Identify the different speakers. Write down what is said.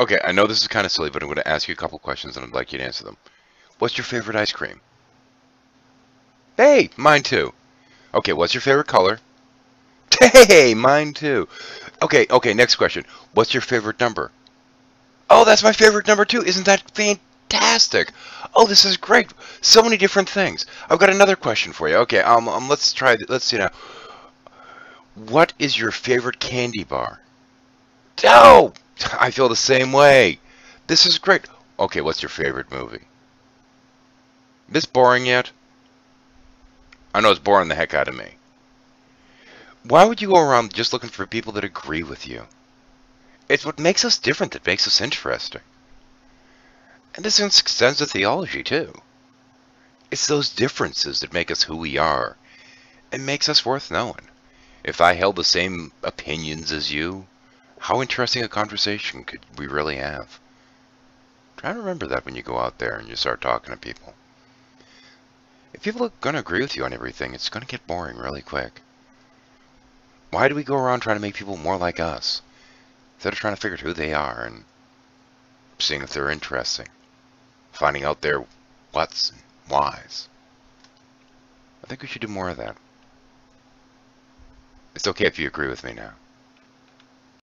Speaker 1: Okay, I know this is kind of silly, but I'm going to ask you a couple questions and I'd like you to answer them. What's your favorite ice cream? Hey, mine too. Okay, what's your favorite color? Hey, mine too. Okay, okay, next question. What's your favorite number? Oh, that's my favorite number too. Isn't that fantastic? Oh, this is great. So many different things. I've got another question for you. Okay, um, um let's try. Let's see now. What is your favorite candy bar? Oh, I feel the same way. This is great. Okay, what's your favorite movie? This boring yet? I know it's boring the heck out of me. Why would you go around just looking for people that agree with you? It's what makes us different that makes us interesting. And this extends to theology, too. It's those differences that make us who we are and makes us worth knowing. If I held the same opinions as you, how interesting a conversation could we really have? Try to remember that when you go out there and you start talking to people. If people are going to agree with you on everything, it's going to get boring really quick. Why do we go around trying to make people more like us? Instead of trying to figure out who they are and seeing if they're interesting. Finding out their whats and whys. I think we should do more of that. It's okay if you agree with me now.